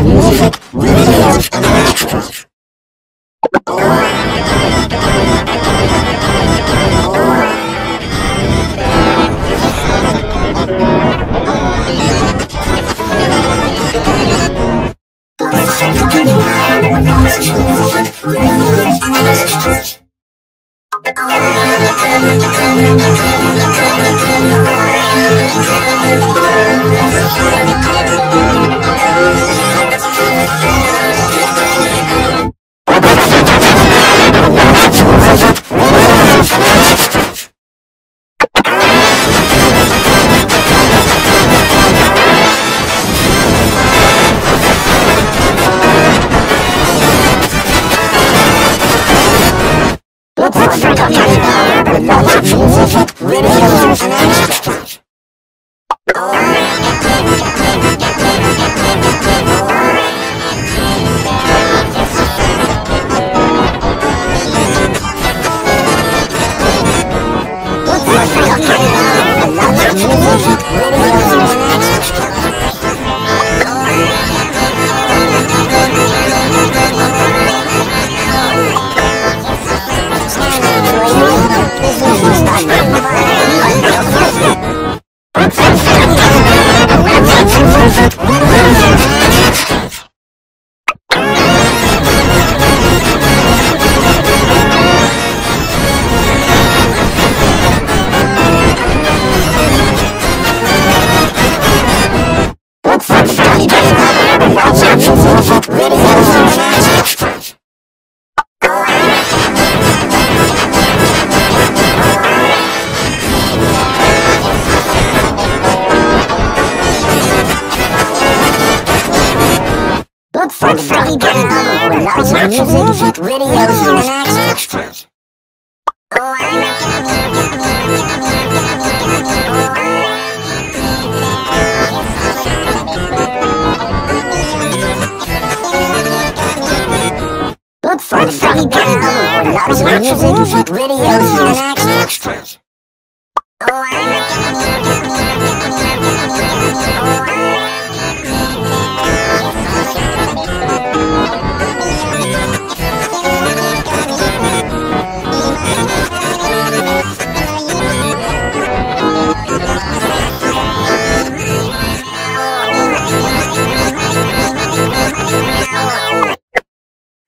Music, Look music, videos, and extras. Music, videos, and extras. Look for the lots music, videos, and extras. Subscribe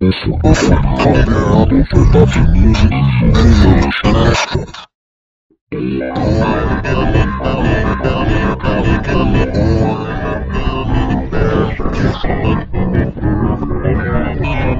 This one, this one, Gummy Bear album production music, videos,